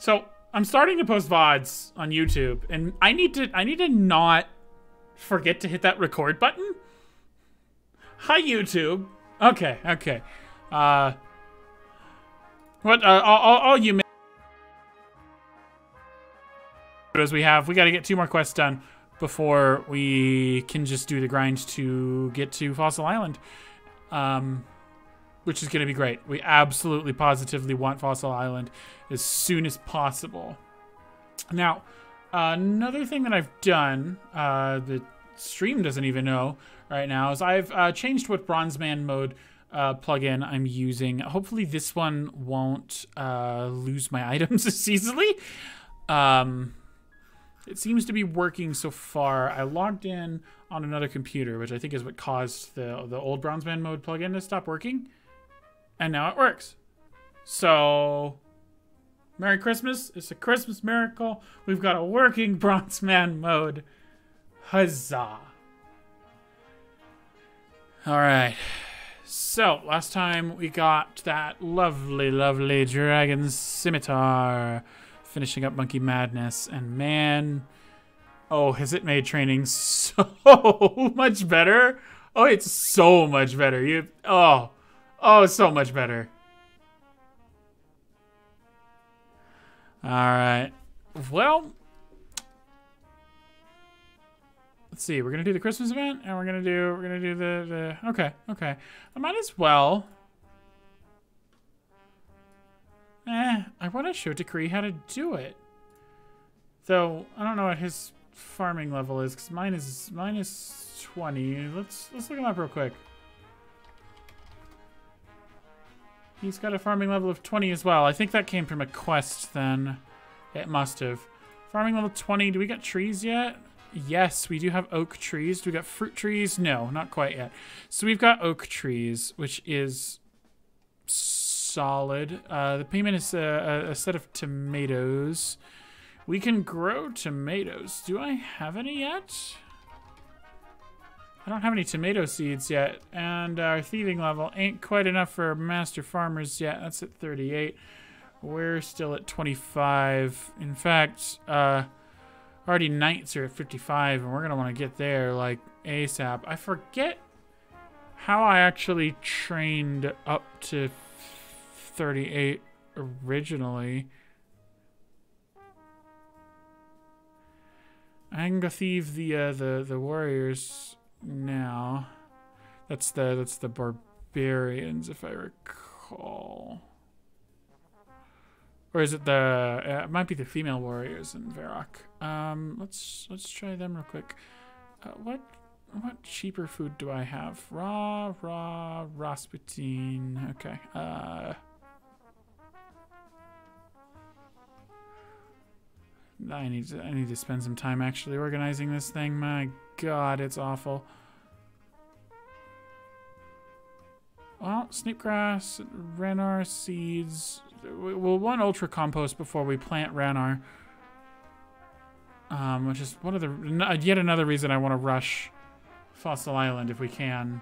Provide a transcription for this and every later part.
So I'm starting to post VODs on YouTube, and I need to I need to not forget to hit that record button. Hi YouTube. Okay, okay. Uh, what? Uh, all, all, all you as we have, we got to get two more quests done before we can just do the grind to get to Fossil Island. Um, which is going to be great. We absolutely positively want Fossil Island as soon as possible. Now, another thing that I've done, uh, the stream doesn't even know right now, is I've uh, changed what Bronze Man mode uh, plugin I'm using. Hopefully this one won't uh, lose my items as easily. Um, it seems to be working so far. I logged in on another computer, which I think is what caused the, the old Bronze Man mode plugin to stop working and now it works. So, Merry Christmas. It's a Christmas miracle. We've got a working Bronze Man mode. Huzzah. Alright. So, last time we got that lovely, lovely Dragon Scimitar finishing up Monkey Madness. And man, oh, has it made training so much better? Oh, it's so much better. You, oh, Oh, so much better. Alright. Well, let's see. We're gonna do the Christmas event, and we're gonna do we're gonna do the the. Okay, okay. I might as well. Eh, I want to show Decree how to do it. Though I don't know what his farming level is, cause mine is mine is twenty. Let's let's look him up real quick. He's got a farming level of 20 as well. I think that came from a quest then. It must have. Farming level 20. Do we got trees yet? Yes, we do have oak trees. Do we got fruit trees? No, not quite yet. So we've got oak trees, which is solid. Uh, the payment is a, a, set of tomatoes. We can grow tomatoes. Do I have any yet? I don't have any tomato seeds yet, and our thieving level ain't quite enough for master farmers yet. That's at 38. We're still at 25. In fact, uh, Ardy knights are at 55, and we're going to want to get there, like, ASAP. I forget how I actually trained up to 38 originally. I can go thieve the, uh, the, the warriors now. That's the that's the barbarians, if I recall. Or is it the? Uh, it might be the female warriors in Varrock. Um, let's let's try them real quick. Uh, what what cheaper food do I have? Raw, raw, Rasputin. Okay. Uh. I need to I need to spend some time actually organizing this thing. My god, it's awful. Well, Snapegrass, Ranarr seeds. We'll want Ultra Compost before we plant Ranarr. Um, which is one of the yet another reason I want to rush Fossil Island if we can.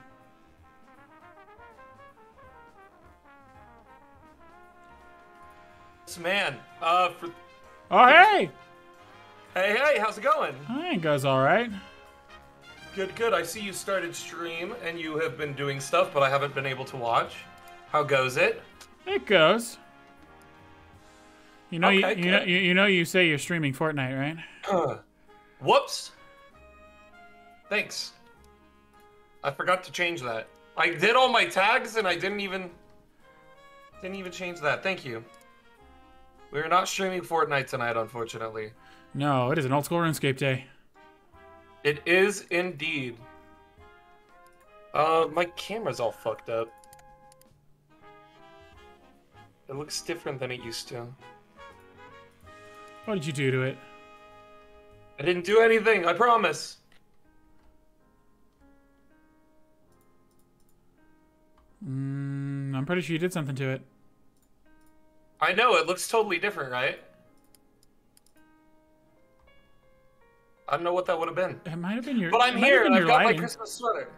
This man, uh, for... Oh hey! Hey, hey, how's it going? I it goes all right. Good, good. I see you started stream and you have been doing stuff, but I haven't been able to watch. How goes it? It goes. You know, okay, you, you know, you, you know, you say you're streaming Fortnite, right? Uh, whoops. Thanks. I forgot to change that. I did all my tags and I didn't even didn't even change that. Thank you. We're not streaming Fortnite tonight, unfortunately. No, it is an old school RuneScape day. It is indeed. Uh, my camera's all fucked up. It looks different than it used to. What did you do to it? I didn't do anything, I promise. Mm, I'm pretty sure you did something to it. I know, it looks totally different, right? I don't know what that would have been. It might have been your. But I'm here and I've got lighting. my Christmas sweater.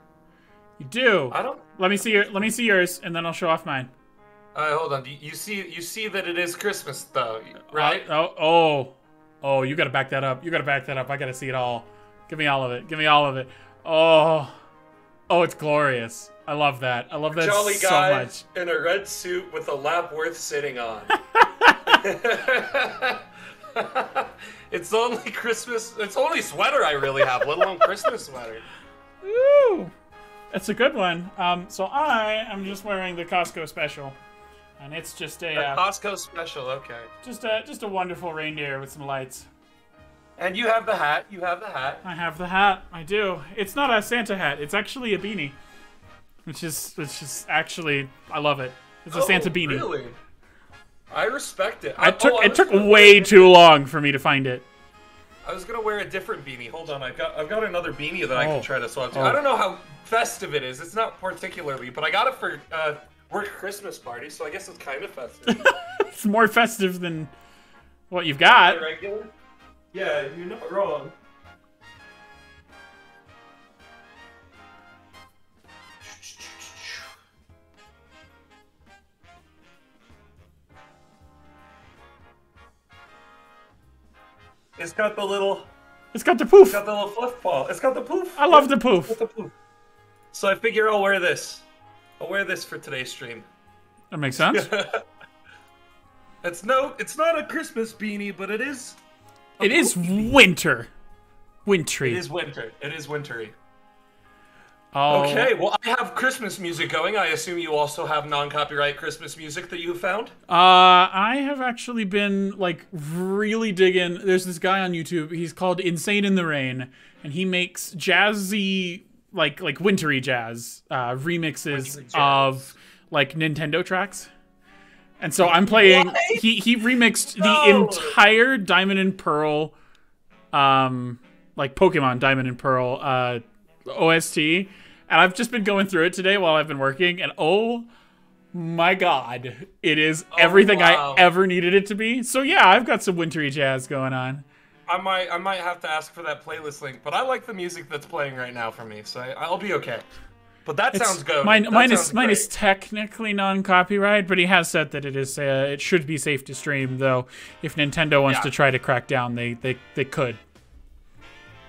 You do. I don't. Let me see your. Let me see yours, and then I'll show off mine. Uh, hold on. You, you see, you see that it is Christmas though, right? Uh, oh, oh, oh! You gotta back that up. You gotta back that up. I gotta see it all. Give me all of it. Give me all of it. Oh, oh! It's glorious. I love that. I love that Jolly so guy much. in a red suit with a lap worth sitting on. it's only Christmas. It's only sweater I really have, let alone Christmas sweater. Woo! It's a good one. Um, so I am just wearing the Costco special, and it's just a A uh, Costco special, okay. just a just a wonderful reindeer with some lights. And you have the hat. You have the hat. I have the hat. I do. It's not a Santa hat. It's actually a beanie, which is which is actually I love it. It's a Santa Oh, beanie. Really? I respect it. I took oh, I it took way too long for me to find it. I was gonna wear a different beanie. Hold on, I've got I've got another beanie that I Oh. can try to swap to. Oh. I don't know how festive it is. It's not particularly, but I got it for uh, work Christmas party, so I guess it's kind of festive. It's more festive than what you've got. regular? Yeah, you're not wrong. It's got the little, It's got the poof. it's got the little fluff ball. It's got the poof. I love the poof. The poof. So I figure I'll wear this. I'll wear this for today's stream. That makes sense. It's no, it's not a Christmas beanie, but it is. It is winter. Wintry. It is winter. It is wintry. Oh, Okay, well, I have Christmas music going. I assume you also have non-copyright Christmas music that you have found. Uh, I have actually been like really digging. There's this guy on YouTube. He's called Insane in the Rain, and he makes jazzy, like like wintry jazz uh, remixes Wintry jazz. of like Nintendo tracks. And so I'm playing. What? He he remixed No. the entire Diamond and Pearl, um, like Pokemon Diamond and Pearl uh, OST, and I've just been going through it today while I've been working, and oh my god, it is everything wow. I ever needed it to be. So yeah, I've got some wintry jazz going on. I might, I might have to ask for that playlist link, but I like the music that's playing right now for me, so I, I'll be okay. But that It's- sounds good. Mine, That mine is mine great. is technically non-copyright, but he has said that it is uh, it should be safe to stream. Though, if Nintendo wants Yeah. to try to crack down, they they they could.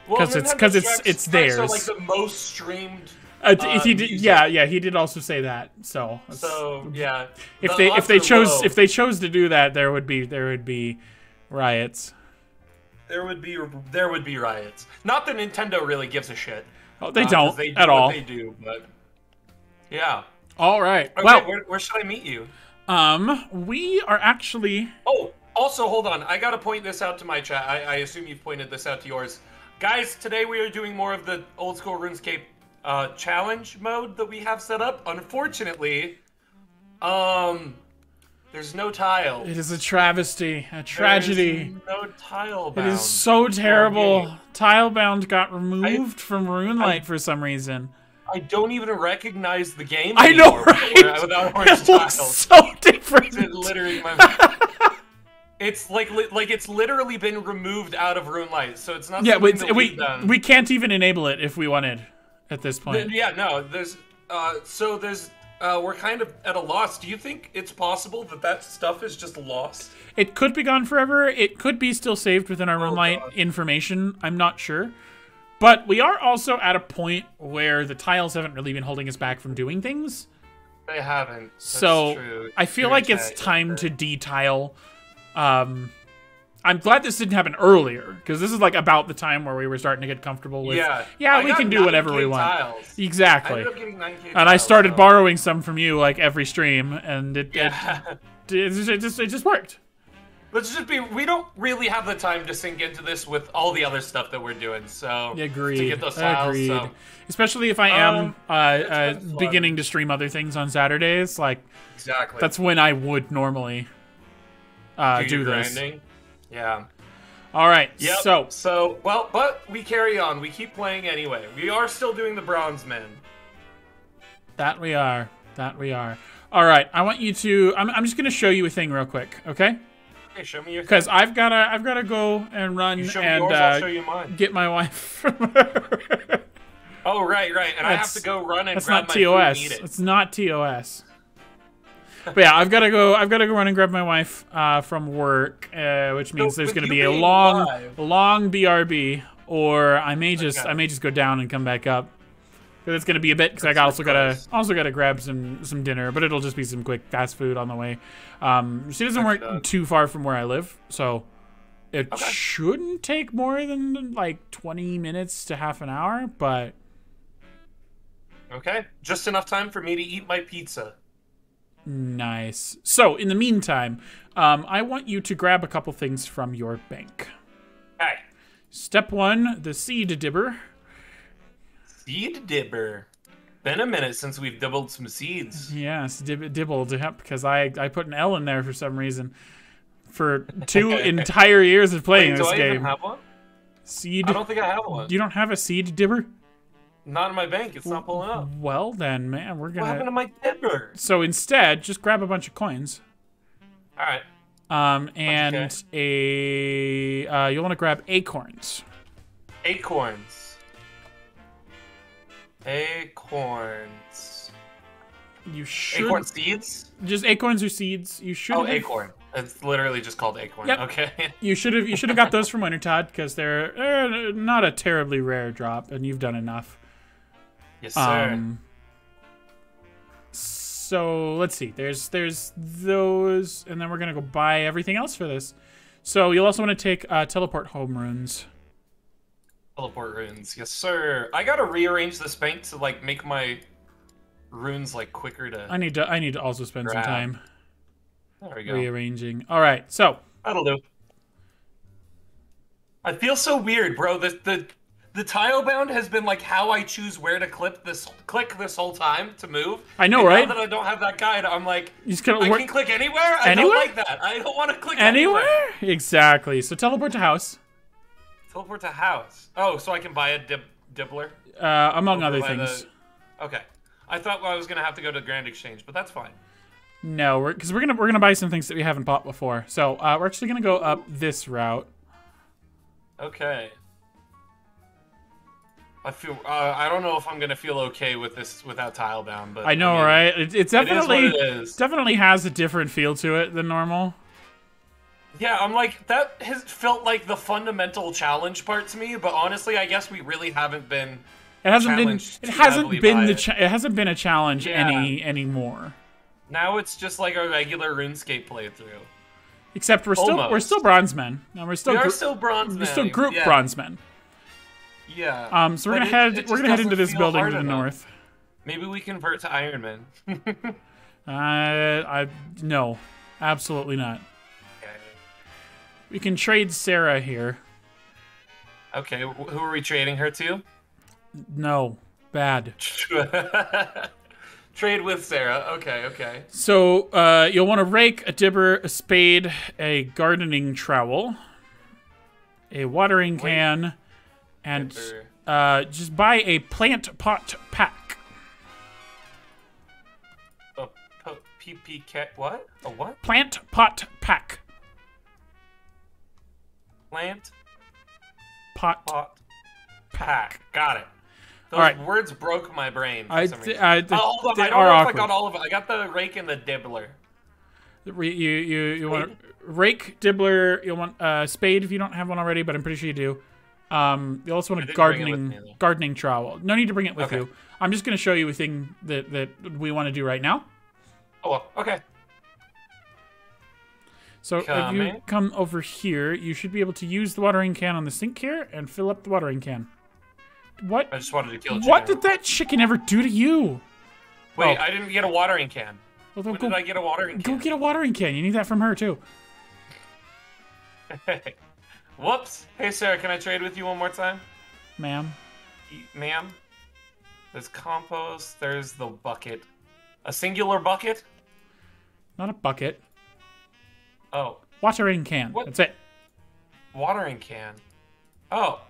Well, 'cause it's- Nintendo 'cause it's- it's are, theirs. like the most streamed. Uh, Uh, he did, yeah, yeah, he did also say that. So, So yeah, if The they if they chose low. if they chose to do that, there would be there would be riots. there would be there would be riots. Not that Nintendo really gives a shit. Oh, they uh, don't they do at what all. They do, but yeah. All right. Okay, well, where, where should I meet you? um, we are actually Oh, also, hold on. I gotta point this out to my chat. I, I assume you've pointed this out to yours. Guys, today we are doing more of the old school RuneScape uh, challenge mode that we have set up. Unfortunately, um, there's no tile. it is a travesty, a tragedy. No tile bound. is so terrible. Tile bound got removed from RuneLite for some reason. I don't even recognize the game. I know, right? Without, orange It looks so different. It literally, my, it's like li- like it's literally been removed out of RuneLite, so it's not. Yeah, something we, we we can't even enable it if we wanted at this Th- point. Yeah, no, there's uh so there's uh we're kind of at a loss. Do you think it's possible that that stuff is just lost? It could be gone forever. It could be still saved within our RuneLite Oh, God. information. I'm not sure. But we are also at a point where the tiles haven't really been holding us back from doing things. They haven't. That's so true. I feel You're like it's time to detile. Um, I'm glad this didn't happen earlier because this is like about the time where we were starting to get comfortable with. Yeah. yeah, I we can do whatever we want. Tiles. I Exactly. ended up getting 9K And I started so- borrowing some from you like every stream, and it Yeah. it, it, just, it just it just worked. Let's just be. We don't really have the time to sink into this with all the other stuff that we're doing. So Agreed. To get those tiles. Agreed. So Especially if I am Um, uh, uh, beginning to stream other things on Saturdays, like exactly. that's when I would normally uh, do, your this. grinding. Yeah. All right. Yep. So so well, but we carry on. We keep playing anyway. We are still doing the bronze men. that we are. That we are. All right. I want you to. I'm, I'm just gonna show you a thing real quick, okay? Hey, show me your. Because I've gotta I've gotta go and run You show and yours. I'll show uh, you mine. get my wife. Oh right, right. And I have to go run and That's grab not my food and TOS. eat it. It's not TOS. But yeah, I've got to go. I've got to go run and grab my wife uh, from work, uh, which means So, there's going to be a long, live- long BRB, or I may just, Okay. I may just go down and come back up. Because it's going to be a bit. Because I got- also got to, also got to grab some, some dinner. But it'll just be some quick fast food on the way. Um, she doesn't That's work too far from where I live, so it Okay. shouldn't take more than like 20 minutes to half an hour. But Okay, just enough time for me to eat my pizza. Nice. So, in the meantime, um, I want you to grab a couple things from your bank. Hey, Step one, the seed dibber. seed dibber. Been a minute since we've dibbled some seeds. Yes, dib- dibbled, yep, because I, I put an L in there for some reason. For two entire years of playing Wait, this I game. even have one? seed. I don't think I have one. You don't have a seed dibber? Not in my bank. It's not pulling up. Well, then, man, we're gonna. What happened to my dibber? So instead, just grab a bunch of coins. All right. Um, and a. Uh, you'll want to grab acorns. Acorns. Acorns. You should. Acorn seeds? Just acorns or seeds. You should. Oh, have- acorn. It's literally just called acorn. Yep. Okay. You should have you should have got those from Wintertodt because they're uh, not a terribly rare drop, and you've done enough. Yes, sir. Um, so let's see. There's there's those, and then we're gonna go buy everything else for this. So you'll also want to take uh, teleport home runes. Teleport runes. Yes, sir. I gotta rearrange this bank to like make my runes like quicker to. I need to I need to also spend some time There we go. rearranging. All right, so That'll do. I feel so weird, bro. The the the tile bound has been like how I choose where to clip this click this whole time to move. I know, And right? Now that I don't have that guide, I'm like, you just gotta I can click anywhere. I Anywhere? don't like that. I don't want to click anywhere. anywhere. Exactly. So teleport to house, Teleport to house. Oh, so I can buy a dib- dibbler. uh, among other things. the- Okay. I thought I was gonna have to go to the Grand Exchange, but that's fine. No, we're because we're gonna we're gonna buy some things that we haven't bought before. So uh, we're actually gonna go up this route. Okay. I feel. Uh, I don't know if I'm gonna feel okay with this without tile bound, but I know, mean, right? It, it's It definitely what it is. definitely has a different feel to it than normal. Yeah, I'm like that has felt like the fundamental challenge part to me, but honestly, I guess we really haven't been. It hasn't been it hasn't been the it. hasn't been a challenge Yeah. any anymore. Now it's just like a regular RuneScape playthrough. Except we're still we're still bronze men. No, we're still We are still bronze. we're still group yeah, bronze men. Yeah. Um, so we're gonna it- head it we're gonna head into this building to the enough. north. Maybe we convert to Iron Man. Uh, I no, absolutely not. okay. We can trade Sarah here. Okay. wh- Who are we trading her to? No, bad. Trade with Sarah. Okay. Okay. So uh, you'll want a rake, a dibber, a spade, a gardening trowel, a watering Wait. can, and uh, just buy a plant pot pack. A p- PP cat. What? A what? Plant pot pack. Plant Pot. pot pack. Got it. Those All right. words broke my brain for I, some d- reason. I, oh, hold on. I don't know awkward. if I got all of it. I got the rake and the dibbler. You you you want rake, dibbler. You'll want uh, spade if you don't have one already, but I'm pretty sure you do. Um, you also want a didn't bring it with gardening gardening trowel. No need to bring it with Okay. you. I'm just gonna show you a thing that that we want to do right now. Oh, okay. So if you come over here, you should be able to use the watering can on the sink here and fill up the watering can. What? I just wanted to kill What did that chicken ever do to you? Wait, Oh. I didn't get a watering can. Well, When go, did I get a watering can? go get a watering can. You need that from her too. Whoops. Hey, Sarah, can I trade with you one more time? Ma'am. Ma'am? There's compost, there's the bucket. A singular bucket? Not a bucket. Oh, Watering can. What? That's it. watering can. Oh.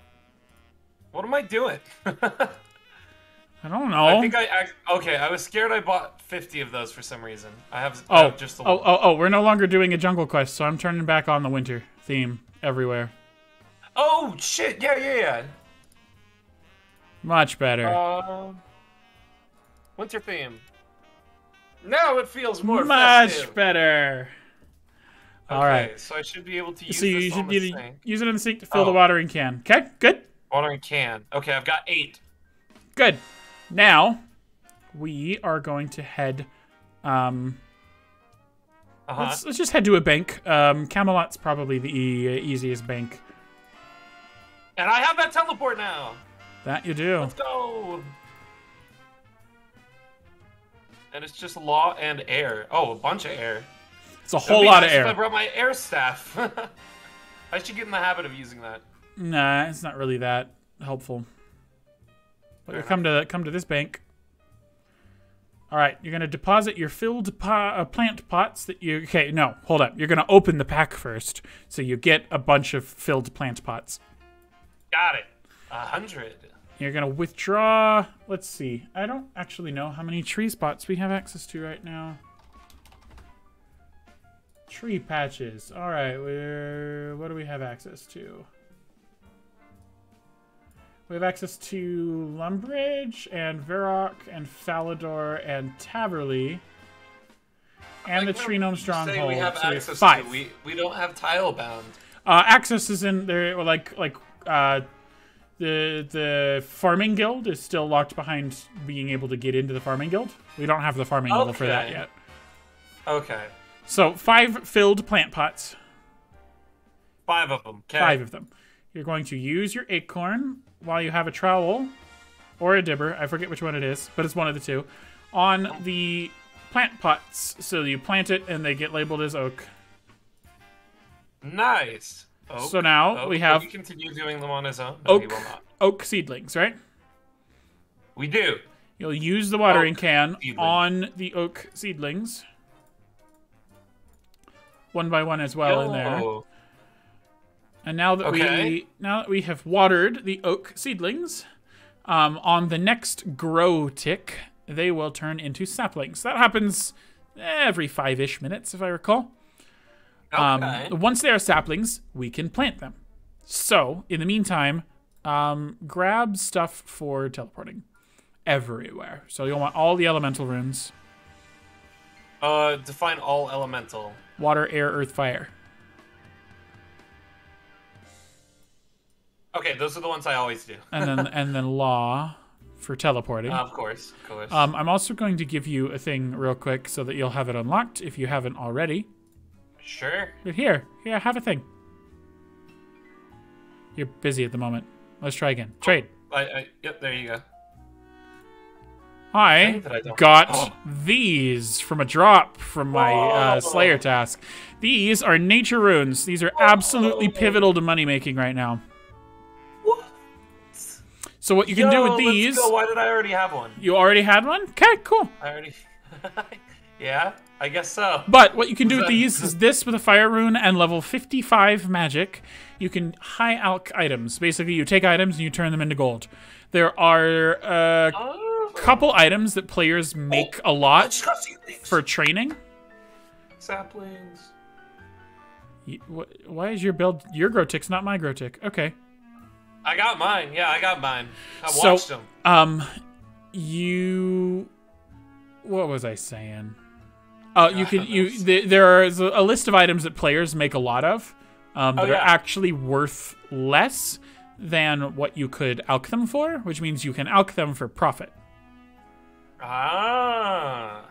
What am I doing? I don't know. I think I okay. I was scared. I bought fifty of those for some reason. I have, I Oh, have just oh, oh, oh, we're no longer doing a jungle quest, so I'm turning back on the winter theme everywhere. Oh shit! Yeah, yeah, yeah. Much better. Um, winter theme. Now it feels more Much festive. better. All okay, right. So I should be able to use So you this should the use sink. use it in the sink to fill the Oh. watering can. Okay, good, Watering can. Okay, I've got eight. good. Now we are going to head. Um, Uh huh. let's, let's just head to a bank. Um, Camelot's probably the e- easiest bank. And I have that teleport now. That you do. Let's go. And it's just law and air. Oh, a bunch of air. It's a That'd whole lot nice of if I brought my air staff. I should get in the habit of using that. Nah, it's not really that helpful. But you come to come to this bank. All right, you're gonna deposit your filled po- uh, plant pots that you. Okay, no, hold up. You're gonna open the pack first, so you get a bunch of filled plant pots. Got it. A hundred. You're gonna withdraw. Let's see. I don't actually know how many tree spots we have access to right now. Tree patches. All right, we're what do we have access to? We have access to Lumbridge and Varrock and Falador and Taverley. And the Tree Gnome Stronghold. We have so we have access five. to. We we don't have tile bound. Uh, access is in there, like like uh, the the farming guild is still locked behind being able to get into the farming guild. We don't have the farming level for that yet. Okay. So five filled plant pots, Five of them. Okay. five of them. You're going to use your acorn while you have a trowel or a dibber. I forget which one it is, but it's one of the two. On the plant pots, so you plant it and they get labeled as oak. Nice. Oak. So now Oak. we Will have he continue doing them on his own? No, oak will not. oak seedlings, right? We do. You'll use the watering Oak can seedling. on the oak seedlings. One by one as well in there. And now that Okay. we now that we have watered the oak seedlings, um, on the next grow tick, they will turn into saplings. That happens every five-ish minutes, if I recall. Um, once they are saplings, we can plant them. So, in the meantime, um, grab stuff for teleporting everywhere. So you'll want all the elemental runes: Uh, define all elemental. water, air, earth, fire. Okay, those are the ones I always do. and then and then law for teleporting. of course, of course. Um, I'm also going to give you a thing real quick so that you'll have it unlocked if you haven't already. Sure. But here, here, have a thing. You're busy at the moment. Let's try again. Trade. I, I, yep, there you go. I I got Oh. these from a drop from my uh, Slayer task. These are nature runes. These are absolutely pivotal to money making right now. What? So what you can do Yo, with let's these. Why did I already have one? you already had one. Okay, cool. I already. yeah, I guess so. But what you can do with these is this with a fire rune and level 55 magic. You can high alch items. Basically, you take items and you turn them into gold. There are a Oh, couple items that players make a lot just got seedlings. for training. saplings. Wh- Why is your build your grow tick's not my grow tick? Okay. I got mine. Yeah, I got mine. I So- watched them. Um, you. What was I saying? Uh, you can you th- there is a, list of items that players make a lot of, um, that Oh, are actually worth less than what you could alch them for, which means you can alch them for profit. Ah.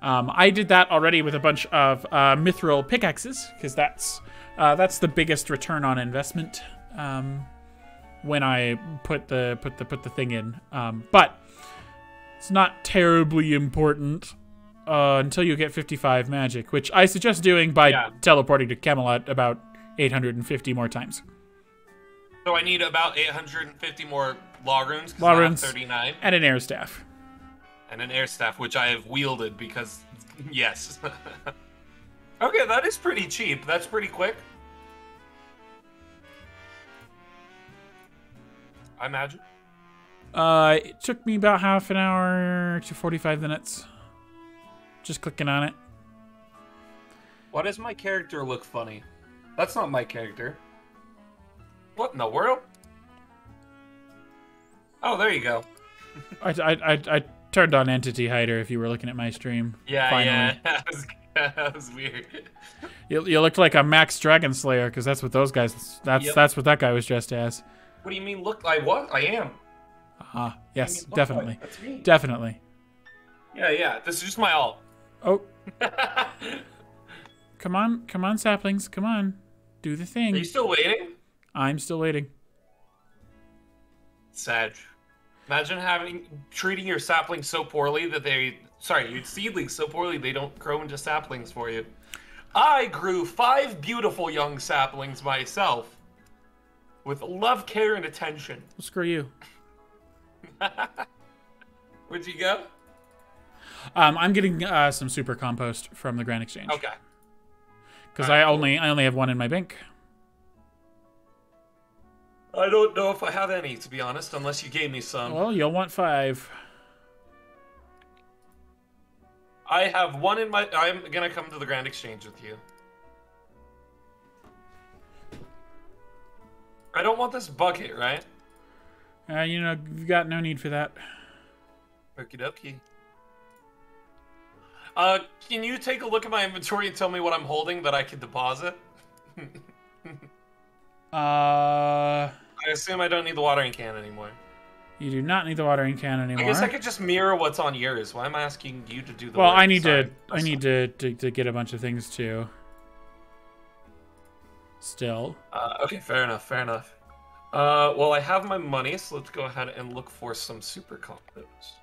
Um, I did that already with a bunch of uh, mithril pickaxes because that's uh, that's the biggest return on investment um, when I put the put the put the thing in. Um, but it's not terribly important uh, until you get 55 magic, which I suggest doing by Yeah. teleporting to Camelot about 850 more times. So I need about 850 more law runes. Law runes. 39. And an air staff. and an air staff, which I have wielded because, yes. okay, that is pretty cheap. That's pretty quick. I imagine. Uh, it took me about half an hour to 45 minutes. Just clicking on it. Why does my character look funny? That's not my character. What in the world? Oh, there you go. I, I, I, I turned on entity hider if you were looking at my stream. Yeah, finally. yeah. That was, that was weird. You, you looked like a Max Dragon Slayer because that's what those guys. That's Yep. that's what that guy was dressed as. What do you mean? Look, I what? I am. Ah, do yes, you mean, look definitely, like? That's me. definitely. Yeah, yeah. This is just my alt. Oh, come on, come on, saplings, come on, do the thing. Are you still waiting? I'm still waiting. Sad. Imagine having treating your saplings so poorly that they sorry, your seedlings so poorly they don't grow into saplings for you. I grew five beautiful young saplings myself. With love, care, and attention. Well, screw you. Where'd you go? Um, I'm getting uh, some super compost from the Grand Exchange Okay. because Alright, I cool. only I only have one in my bank. I don't know if I have any, to be honest, unless you gave me some. Well, you'll want five. I have one in my. I'm gonna come to the Grand Exchange with you. I don't want this bucket, right? Uh, you know, you've got no need for that. Okie dokie. Uh, can you take a look at my inventory and tell me what I'm holding that I can deposit? Uh, I assume I don't need the watering can anymore. you do not need the watering can anymore. I guess I could just mirror what's on yours. Why am I asking you to do the well, work? I need Sorry. to I need to, to to get a bunch of things too. Still. Uh, okay, fair enough, fair enough. Uh, well, I have my money, so let's go ahead and look for some super compost.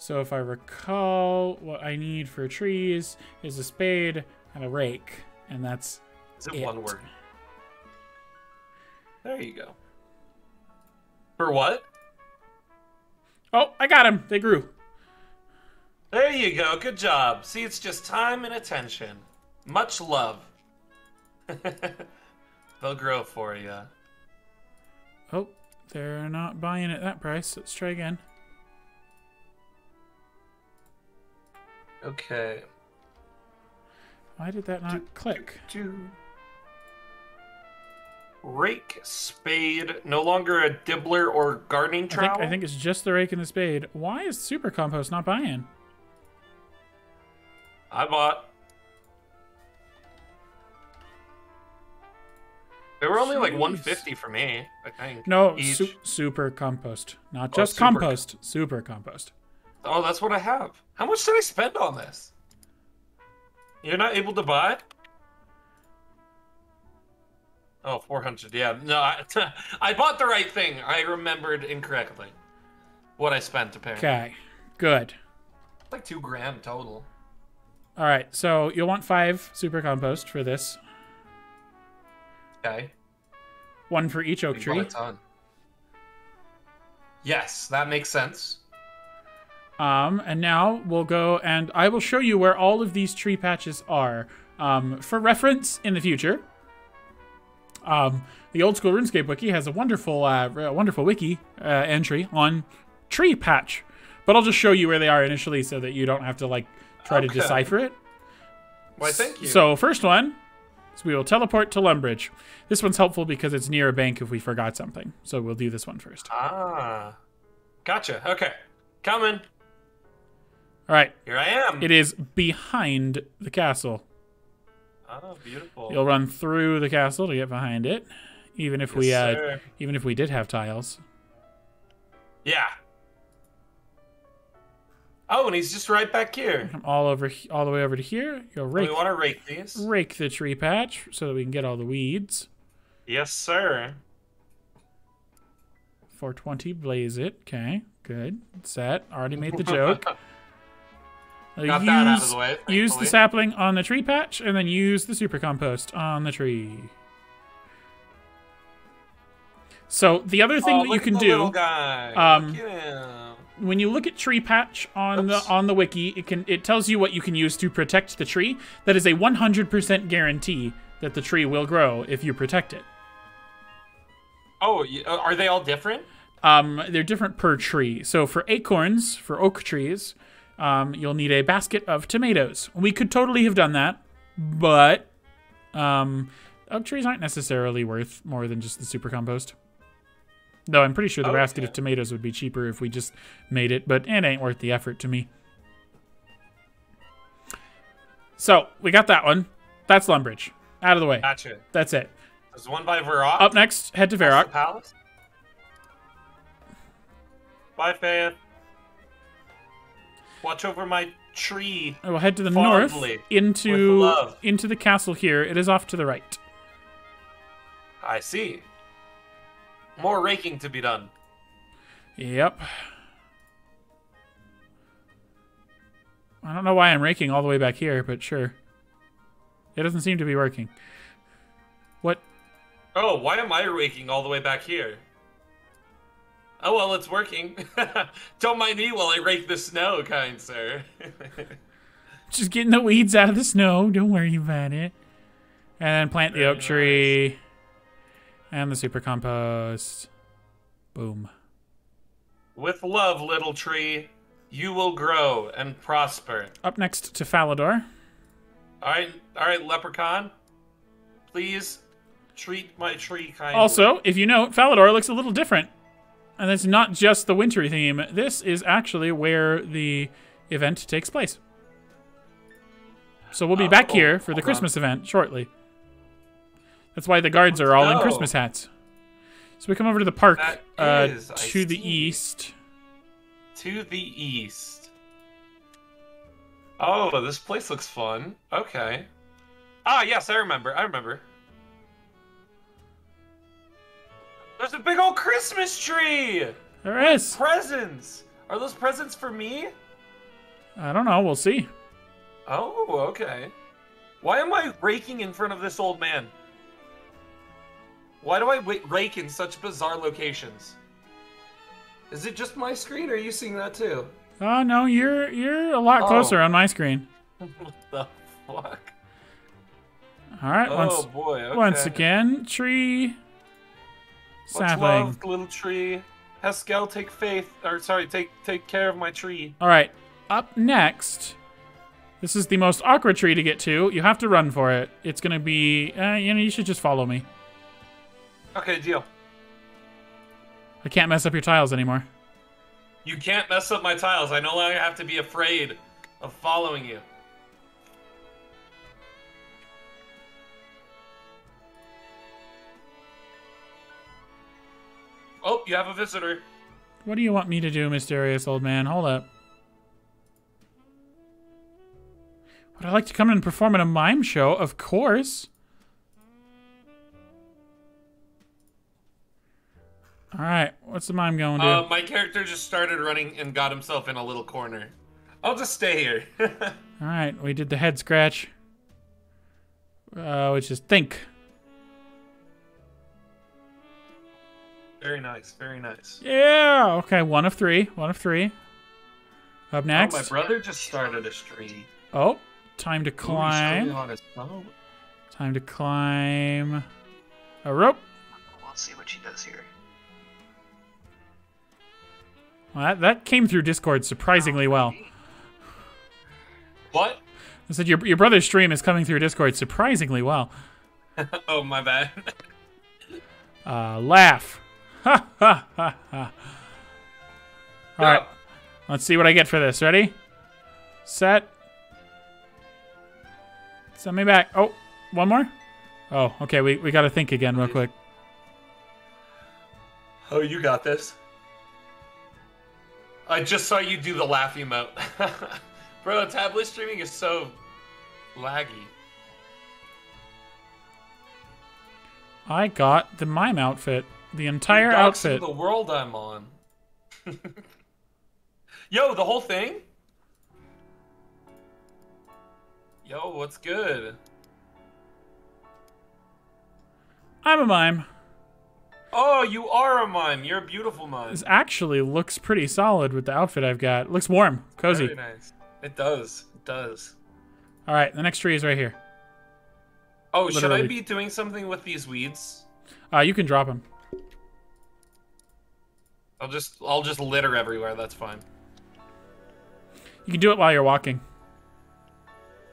So if I recall, what I need for trees is a spade and a rake, and that's Is it It. one word? There you go. For what? oh, I got him. They grew. There you go. Good job. See, it's just time and attention. Much love. They'll grow for you. Oh, they're not buying at that price. Let's try again. Okay. Why did that not click? Rake, spade, no longer a dibbler or gardening I think, trowel. I think it's just the rake and the spade. Why is super compost not buying? I bought. They were only like 150 for me, I think. No, su- super compost, not Oh, just super- compost. Super compost. Oh, that's what I have. How much did I spend on this? You're not able to buy? Oh, 400. Yeah. No, I, I bought the right thing. I remembered incorrectly what I spent apparently. Okay, good. Like 2 grand total. All right, so you'll want five super compost for this. Okay. One for each oak You tree. a ton. Yes, that makes sense. Um, and now we'll go and I will show you where all of these tree patches are. Um, for reference in the future, um, the old school RuneScape wiki has a wonderful, uh, a wonderful wiki uh, entry on tree patch, but I'll just show you where they are initially so that you don't have to like try to decipher it. Why, thank you. So first one is we will teleport to Lumbridge. This one's helpful because it's near a bank if we forgot something. So we'll do this one first. Ah. Gotcha. Okay. Coming. All right. Here I am. It is behind the castle. Oh, beautiful. You'll run through the castle to get behind it, even if we Yes, uh, sir. even if we did have tiles. Yeah. Oh, and he's just right back here. Come all over, all the way over to here. You'll We want to rake these. rake the tree patch so that we can get all the weeds. Yes, sir. 420, blaze it. Okay, good. Set. Already made the joke. Uh, Got that out of use- the way. Use the sapling on the tree patch, and then use the super compost on the tree. So the other thing Oh, that you can do guy. um, when you look at tree patch on Oops. the on the wiki, it can it tells you what you can use to protect the tree. That is a 100% guarantee that the tree will grow if you protect it. Oh, uh, are they all different? Um, they're different per tree. So for acorns, for oak trees, um, you'll need a basket of tomatoes. We could totally have done that, but um, oak trees aren't necessarily worth more than just the super compost. Though I'm pretty sure the Okay. basket of tomatoes would be cheaper if we just made it, but it ain't worth the effort to me. So we got that one. That's Lumbridge. Out of the way. Gotcha. That's it. There's one by Varrock. Up next, head to Varrock. Palace. Bye, Fayeth. Watch over my tree. I will head to the north into into the castle here. It is off to the right. I see. More raking to be done. Yep. I don't know why I'm raking all the way back here, but sure. It doesn't seem to be working. What? Oh, why am I raking all the way back here? Oh well, it's working. Don't mind me while I rake the snow, kind sir. Just getting the weeds out of the snow. Don't worry about it. And then plant the Very oak tree. And the super compost. Boom. With love, little tree, you will grow and prosper. Up next to Falador. All right, all right, leprechaun. Please treat my tree kindly. Also, if you note, Falador looks a little different. And it's not just the wintry theme. This is actually where the event takes place. So we'll be back Oh, here for the hold on. Christmas event shortly. That's why the guards are all in. Christmas hats. So we come over to the park uh, to the east. to the east. Oh, this place looks fun. Okay. Ah, yes, I remember. I remember. There's a big old Christmas tree. There is. Presents. Are those presents for me? I don't know. We'll see. Oh, okay. Why am I raking in front of this old man? Why do I rake in such bizarre locations? Is it just my screen, or are you seeing that too? Oh no, you're you're a lot Oh. closer on my screen. what the fuck? All right. Oh once boy. Okay. once again, tree. Much Sapling. love, little tree. Heskel, take Fayeth, or sorry, take take care of my tree. All right. Up next, this is the most awkward tree to get to. You have to run for it. It's gonna be. Uh, you know, you should just follow me. Okay, deal. I can't mess up your tiles anymore. You can't mess up my tiles. I no longer have to be afraid of following you. Oh, you have a visitor. What do you want me to do, mysterious old man? Hold up. Would I like to come and perform in a mime show? Of course. All right. What's the mime going to do? Uh, my character just started running and got himself in a little corner. I'll just stay here. All right. We did the head scratch, uh, which is think. Very nice, very nice. Yeah. Okay. One of three. One of three. Up next. Oh, my brother just started a stream. Oh, time to Ooh, he's starting climb. on. Time to climb a rope. Let's see what she does here. Well, that, that came through Discord surprisingly well. What? I said your your brother's stream is coming through Discord surprisingly well. oh, my bad. Uh, laugh. Ha ha ha ha. All right, let's see what I get for this. Ready? Set. Send me back. Oh, one more. Oh, okay. We we got to think again real quick. Oh, you got this. I just saw you do the laugh emote. Bro, tablet streaming is so laggy. I got the mime outfit. The entire outfit. The world I'm on. Yo, the whole thing. Yo, what's good? I'm a mime. Oh, you are a mime. You're a beautiful mime. This actually looks pretty solid with the outfit I've got. It looks warm, cozy. Very nice. It does. It does. All right, the next tree is right here. Oh, should I be doing something with these weeds? Uh, you can drop them. I'll just I'll just litter everywhere. That's fine. You can do it while you're walking.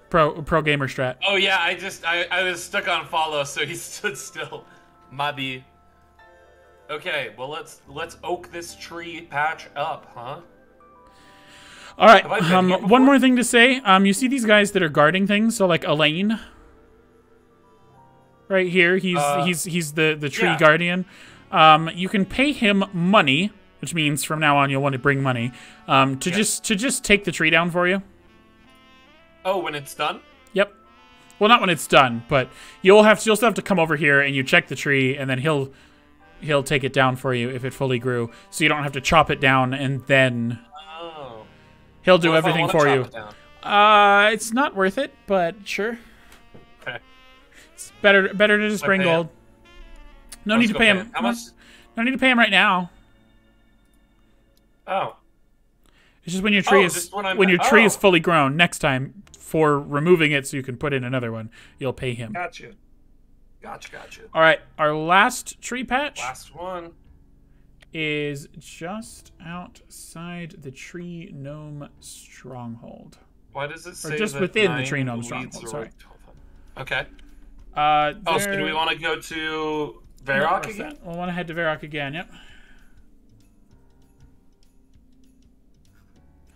Pro pro gamer strat. Oh yeah, I just I, I was stuck on follow, so he stood still. Mabi. Okay, well let's let's oak this tree patch up, huh? All right. Have I been Um, one more thing to say. Um, you see these guys that are guarding things. So like Alain, right here. He's Uh, he's he's the the tree yeah. guardian. Um, you can pay him money, which means from now on you'll want to bring money. Um, to just to just take the tree down for you. Oh, when it's done? Yep. Well, not when it's done, but you'll have you'll still have to come over here and you check the tree, and then he'll he'll take it down for you if it fully grew, so you don't have to chop it down and then Oh. he'll do I everything for you. it? Uh, it's not worth it, but sure. Okay. It's better better to just bring gold. No Let's need to pay him. How no- much? No need to pay him right now. Oh. It's just when your tree Oh, is when when your tree is oh. fully grown. Next time, for removing it so you can put in another one, you'll pay him. Gotcha. Gotcha, gotcha. All right, our last tree patch Last one. is just outside the tree gnome stronghold. Why does it say that? Or just within the tree gnome stronghold, sorry. Okay. Uh, Oh, so do we want to go to Varrock where's again? We'll want to head to Varrock again. Yep.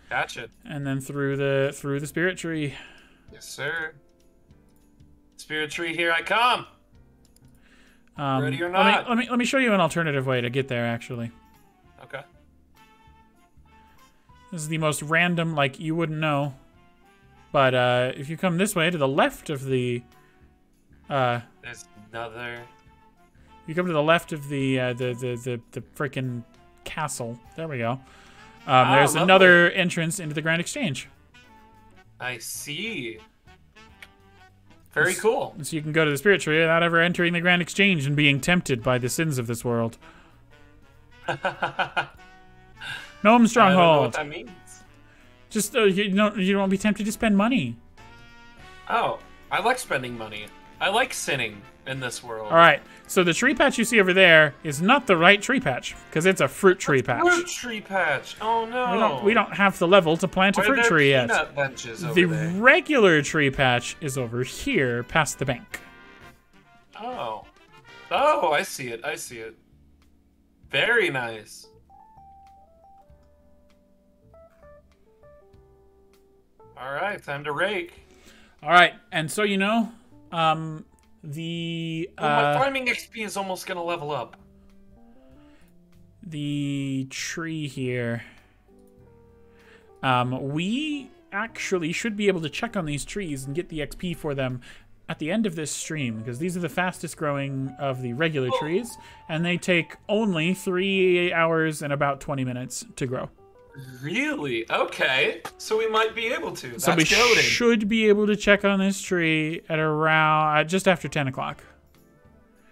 Gotcha. And then through the through the spirit tree. Yes, sir. Spirit tree, here I come. Um, Ready or Let me, not. let me let me show you an alternative way to get there. Actually, Okay. this is the most random. Like you wouldn't know, but uh, if you come this way to the left of the, uh, There's another. You come to the left of the uh, the the the, the freaking castle. There we go. Um, Ah, there's lovely. another entrance into the Grand Exchange, I see. Very cool. so you can go to the spirit tree without ever entering the Grand Exchange and being tempted by the sins of this world. Gnome I don't know what stronghold. that means. Just uh, you don't you don't be tempted to spend money. Oh, I like spending money. I like sinning in this world. All right. So the tree patch you see over there is not the right tree patch because it's a fruit tree patch. Fruit tree patch. Oh no. We don't we don't have the level to plant a Why fruit tree yet. The there? regular tree patch is over here past the bank. Oh. Oh, I see it. I see it. Very nice. All right, time to rake. All right. And so you know, um the Oh, my uh farming XP is almost gonna level up. the tree here um we actually should be able to check on these trees and get the XP for them at the end of this stream because these are the fastest growing of the regular trees and they take only 3 hours and about 20 minutes to grow. Really? Okay. So we might be able to. That's So we goaded. should be able to check on this tree at around uh, just after 10 o'clock.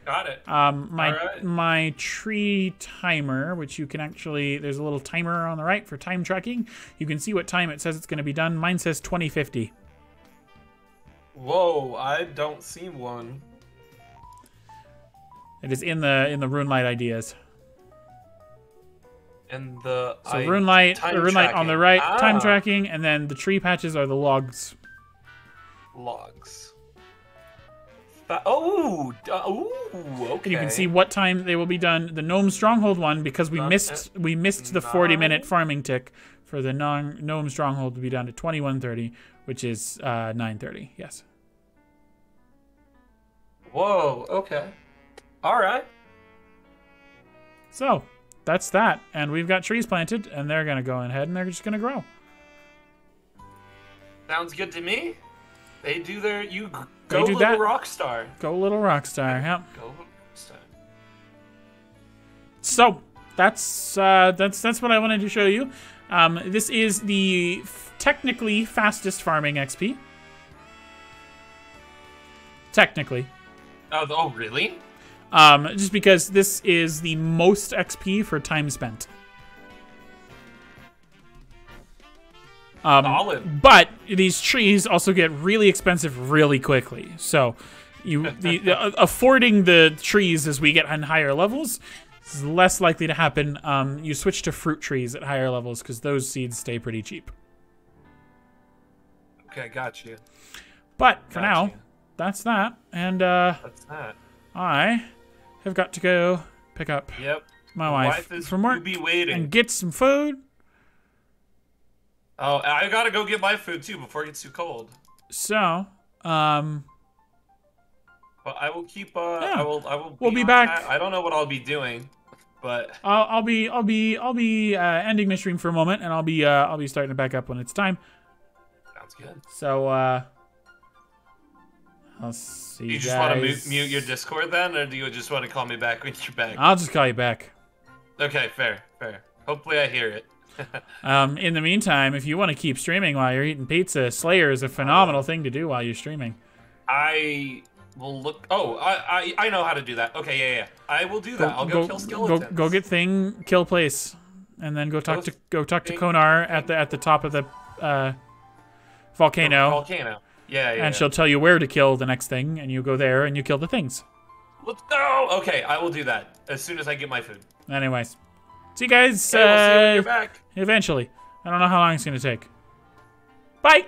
Got it. Um, my Alright. my tree timer, which you can actually, there's a little timer on the right for time tracking. You can see what time it says it's going to be done. Mine says 2050. Whoa, I don't see one. It is in the in the RuneLite ideas. And the So I- RuneLite, time RuneLite on the right, Ah. time tracking, and then the tree patches are the logs. logs. Oh, d- ooh, okay. You can see what time they will be done. The gnome stronghold one because we Done missed we missed the 40 minute farming tick for the non gnome stronghold to be done at 21:30, which is uh 9:30. Yes. Whoa. Okay. All right. So that's that, and we've got trees planted, and they're gonna go ahead and they're just gonna grow. Sounds good to me. They do their you go do little that. rock star. Go little rock star. Yep. Go little rock star. So that's uh, that's that's what I wanted to show you. Um, this is the f- technically fastest farming XP. Technically, Oh, oh, really? Um, just because this is the most XP for time spent. Um, Solid. but these trees also get really expensive really quickly. So, you the, uh, affording the trees as we get on higher levels is less likely to happen. Um, you switch to fruit trees at higher levels because those seeds stay pretty cheap. Okay, got you. But for Got now, you. that's that, and uh, That's that. I have got to go pick up Yep. my Wife wife is from work be waiting. and get some food. Oh, I gotta go get my food too before it gets too cold. So, um, But I will keep. Uh, Yeah. I will. I will. We'll be back. that. I don't know what I'll be doing, but I'll, I'll be I'll be I'll be uh, ending the stream for a moment, and I'll be uh, I'll be starting to back up when it's time. sounds good. So, uh, I'll see You you just want to mute, mute your Discord then, or do you just want to call me back when you're back? I'll just call you back. okay, fair, fair. Hopefully, I hear it. Um, in the meantime, if you want to keep streaming while you're eating pizza, Slayer is a phenomenal thing to do while you're streaming. I will look. Oh, I, I I know how to do that. Okay, yeah, yeah. I will do that. I'll go, kill go, skeletons. go get thing kill place, and then go talk Go to go talk to thing- Konar at the at the top of the uh, volcano, Volcano. Yeah, yeah. and she'll tell you where to kill the next thing, and you go there and you kill the things. Let's go. Okay, I will do that as soon as I get my food. Anyways, see you guys Okay, we'll see you when uh, you're back. eventually. I don't know how long it's gonna take. Bye.